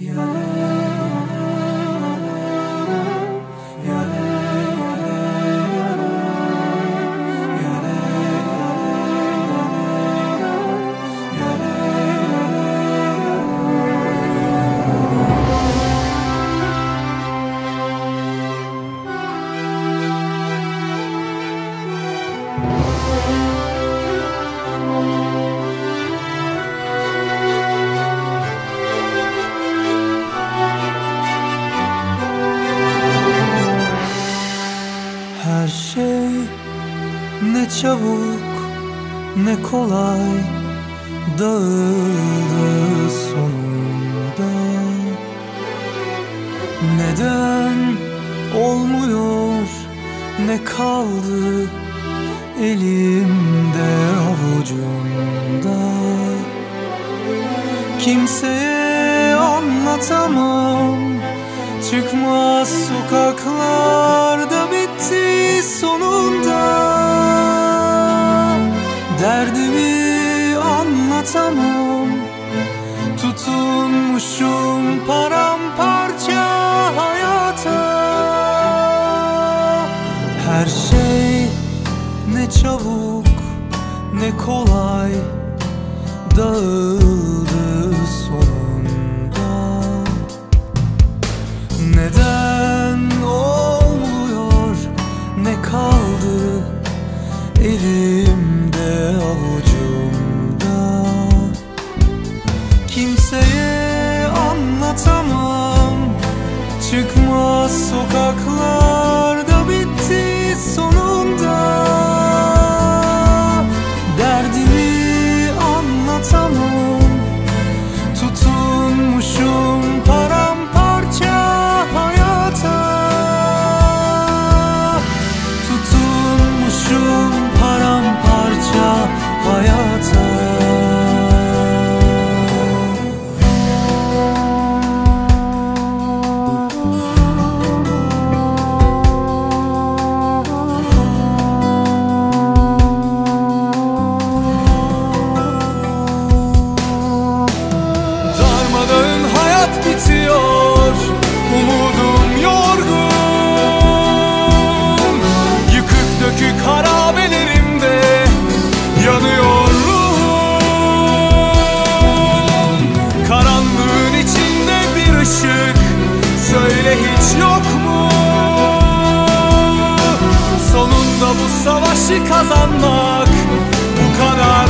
Her ne çabuk ne kolay dağıldı sonunda. Neden olmuyor ne kaldı elimde avucumda? Kimseye anlatamam Çıkmaz sokaklarda bitti sonunda Derdimi anlatamam. Tutunmuşum paramparça hayata. Her şey ne çabuk ne kolay Dağıldı çıkmaz sokaklarda savaşı kazanmak bu kadar